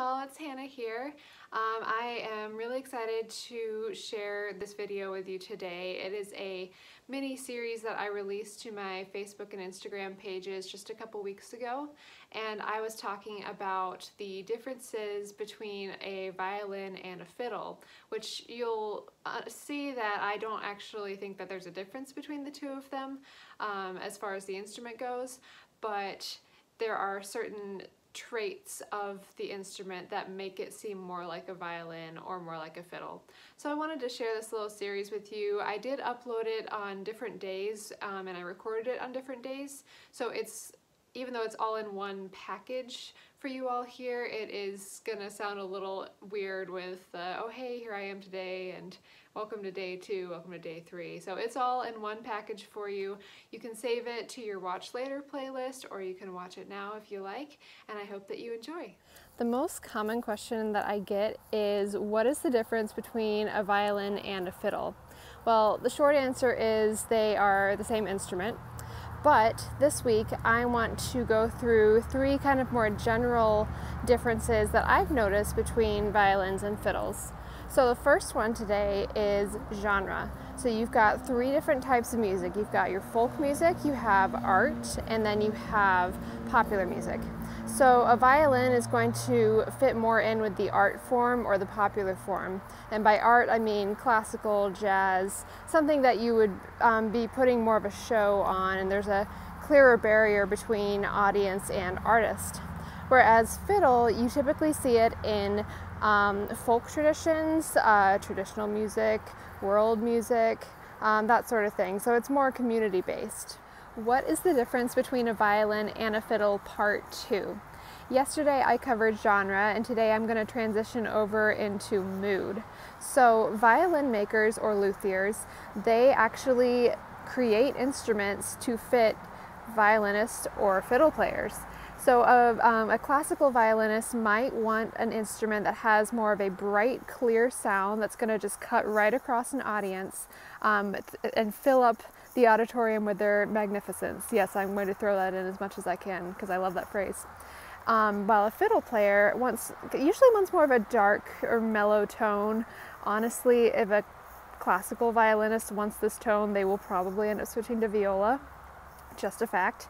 y'all, it's Hannah here. Um, I am really excited to share this video with you today. It is a mini series that I released to my Facebook and Instagram pages just a couple weeks ago and I was talking about the differences between a violin and a fiddle which you'll uh, see that I don't actually think that there's a difference between the two of them um, as far as the instrument goes but there are certain traits of the instrument that make it seem more like a violin or more like a fiddle. So I wanted to share this little series with you. I did upload it on different days um, and I recorded it on different days. So it's even though it's all in one package for you all here, it is gonna sound a little weird with uh, oh hey, here I am today, and welcome to day two, welcome to day three. So it's all in one package for you. You can save it to your watch later playlist, or you can watch it now if you like, and I hope that you enjoy. The most common question that I get is what is the difference between a violin and a fiddle? Well, the short answer is they are the same instrument. But this week I want to go through three kind of more general differences that I've noticed between violins and fiddles. So the first one today is genre. So you've got three different types of music. You've got your folk music, you have art, and then you have popular music. So a violin is going to fit more in with the art form or the popular form. And by art, I mean classical, jazz, something that you would um, be putting more of a show on, and there's a clearer barrier between audience and artist. Whereas fiddle, you typically see it in um, folk traditions, uh, traditional music, world music, um, that sort of thing. So it's more community based. What is the difference between a violin and a fiddle part two? Yesterday I covered genre and today I'm going to transition over into mood. So violin makers or luthiers, they actually create instruments to fit violinists or fiddle players. So a, um, a, classical violinist might want an instrument that has more of a bright, clear sound that's going to just cut right across an audience um, and fill up the auditorium with their magnificence. Yes, I'm going to throw that in as much as I can because I love that phrase. Um, while a fiddle player wants, usually wants more of a dark or mellow tone. Honestly, if a classical violinist wants this tone, they will probably end up switching to viola. Just a fact.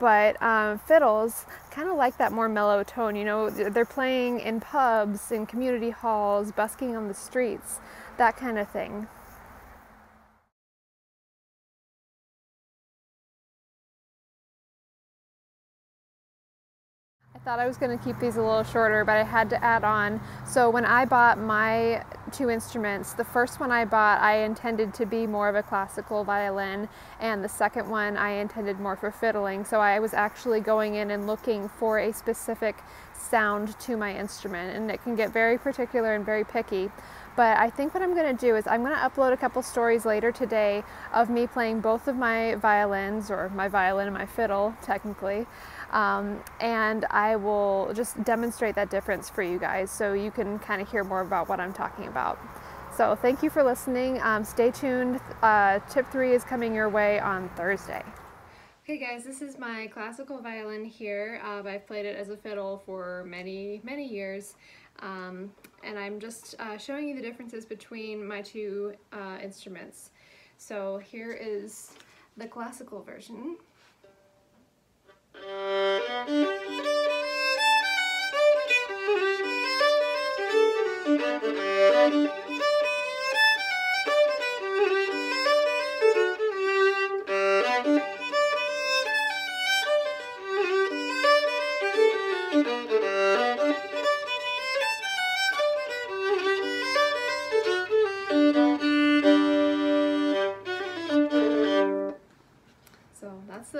But um, fiddles kind of like that more mellow tone. You know, they're playing in pubs, in community halls, busking on the streets, that kind of thing. Thought I was going to keep these a little shorter, but I had to add on. So when I bought my two instruments, the first one I bought, I intended to be more of a classical violin, and the second one I intended more for fiddling. So I was actually going in and looking for a specific sound to my instrument, and it can get very particular and very picky. But I think what I'm going to do is I'm going to upload a couple stories later today of me playing both of my violins, or my violin and my fiddle, technically. Um, and I will just demonstrate that difference for you guys so you can kind of hear more about what I'm talking about. So thank you for listening. Um, stay tuned. Uh, tip three is coming your way on Thursday. Okay guys, this is my classical violin here. Uh, I've played it as a fiddle for many, many years. Um, and I'm just uh, showing you the differences between my two uh, instruments. So here is the classical version.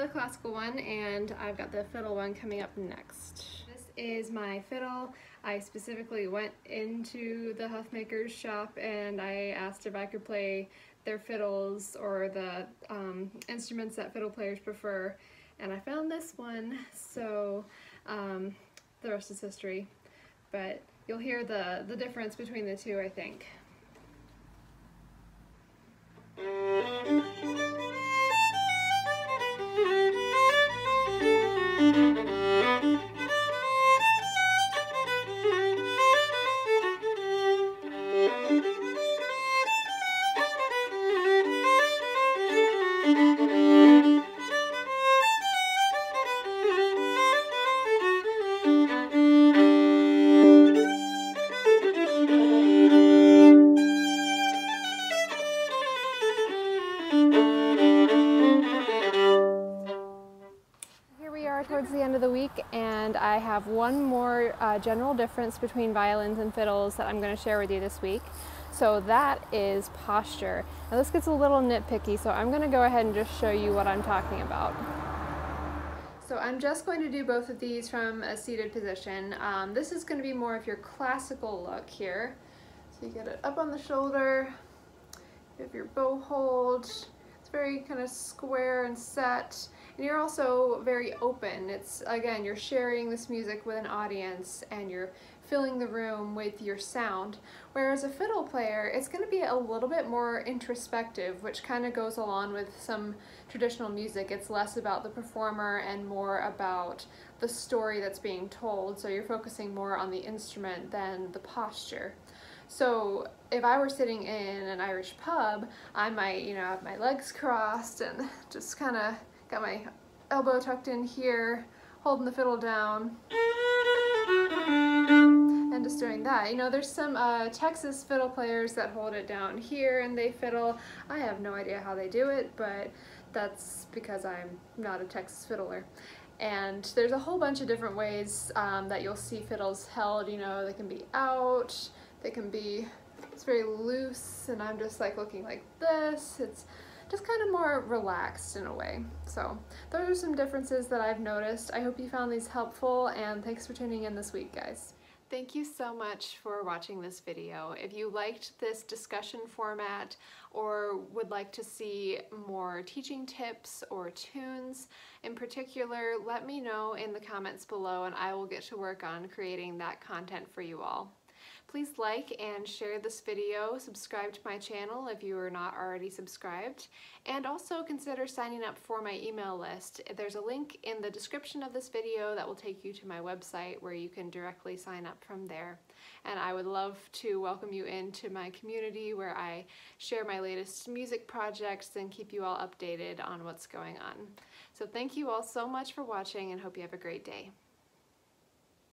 The classical one and I've got the fiddle one coming up next. This is my fiddle. I specifically went into the Huffmaker's shop and I asked if I could play their fiddles or the um, instruments that fiddle players prefer and I found this one so um, the rest is history but you'll hear the, the difference between the two I think. Have one more uh, general difference between violins and fiddles that I'm going to share with you this week. So that is posture. Now this gets a little nitpicky, so I'm going to go ahead and just show you what I'm talking about. So I'm just going to do both of these from a seated position. Um, this is going to be more of your classical look here. So you get it up on the shoulder, you have your bow hold, it's very kind of square and set, and you're also very open. It's, again, you're sharing this music with an audience and you're filling the room with your sound. Whereas a fiddle player, it's going to be a little bit more introspective, which kind of goes along with some traditional music. It's less about the performer and more about the story that's being told. So you're focusing more on the instrument than the posture. So if I were sitting in an Irish pub, I might, you know, have my legs crossed and just kind of got my elbow tucked in here, holding the fiddle down and just doing that. You know, there's some uh, Texas fiddle players that hold it down here and they fiddle. I have no idea how they do it, but that's because I'm not a Texas fiddler. And there's a whole bunch of different ways um, that you'll see fiddles held. You know, they can be out, they can be, it's very loose, and I'm just like looking like this. It's just kind of more relaxed in a way. So those are some differences that I've noticed. I hope you found these helpful and thanks for tuning in this week guys. Thank you so much for watching this video. If you liked this discussion format or would like to see more teaching tips or tunes in particular, let me know in the comments below and I will get to work on creating that content for you all. Please like and share this video, subscribe to my channel if you are not already subscribed, and also consider signing up for my email list. There's a link in the description of this video that will take you to my website where you can directly sign up from there. And I would love to welcome you into my community where I share my latest music projects and keep you all updated on what's going on. So thank you all so much for watching and hope you have a great day.